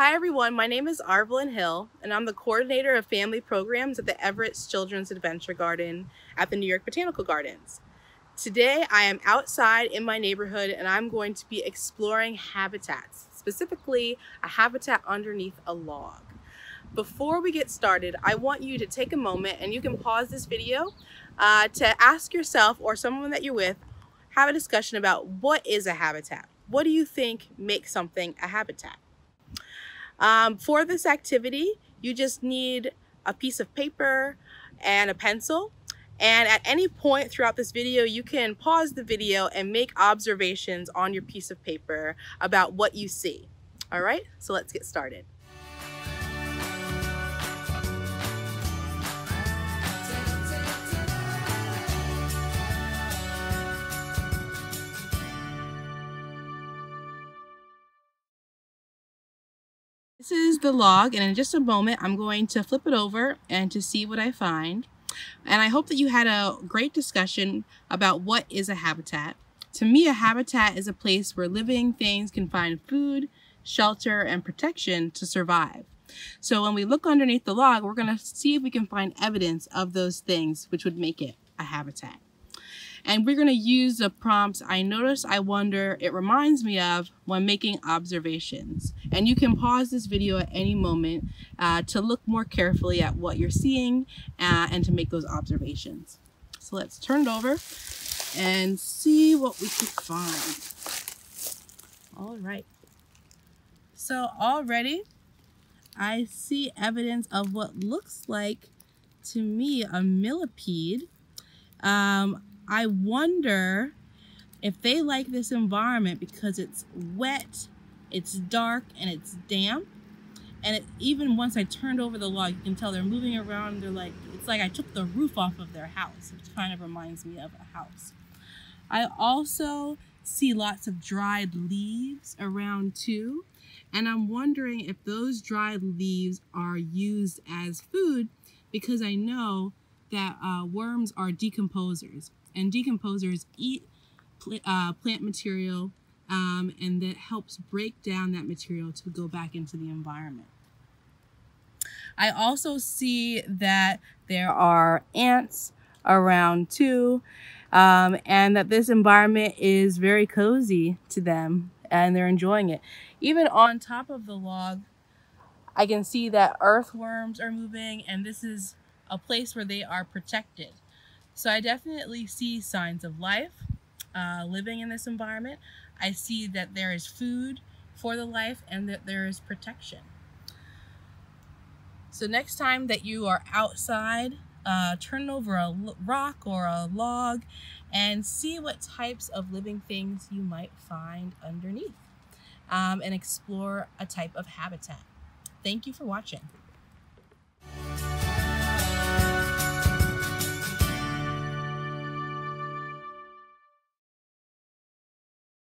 Hi everyone, my name is Arvolyn Hill and I'm the coordinator of family programs at the Everett's Children's Adventure Garden at the New York Botanical Gardens. Today I am outside in my neighborhood and I'm going to be exploring habitats, specifically a habitat underneath a log. Before we get started, I want you to take a moment and you can pause this video uh, to ask yourself or someone that you're with, have a discussion about what is a habitat? What do you think makes something a habitat? Um, for this activity, you just need a piece of paper and a pencil. And at any point throughout this video, you can pause the video and make observations on your piece of paper about what you see. All right, so let's get started. This is the log and in just a moment I'm going to flip it over and to see what I find. And I hope that you had a great discussion about what is a habitat. To me, a habitat is a place where living things can find food, shelter, and protection to survive. So when we look underneath the log, we're going to see if we can find evidence of those things which would make it a habitat. And we're going to use the prompts I notice, I wonder, it reminds me of when making observations. And you can pause this video at any moment uh, to look more carefully at what you're seeing uh, and to make those observations. So let's turn it over and see what we can find. All right. So already I see evidence of what looks like to me a millipede. Um, I wonder if they like this environment because it's wet, it's dark, and it's damp. And it, even once I turned over the log, you can tell they're moving around. They're like, it's like I took the roof off of their house, which kind of reminds me of a house. I also see lots of dried leaves around too. And I'm wondering if those dried leaves are used as food because I know that uh, worms are decomposers and decomposers eat pl uh, plant material um, and that helps break down that material to go back into the environment. I also see that there are ants around too um, and that this environment is very cozy to them and they're enjoying it. Even on top of the log, I can see that earthworms are moving and this is a place where they are protected. So I definitely see signs of life uh, living in this environment. I see that there is food for the life and that there is protection. So next time that you are outside, uh, turn over a rock or a log and see what types of living things you might find underneath um, and explore a type of habitat. Thank you for watching.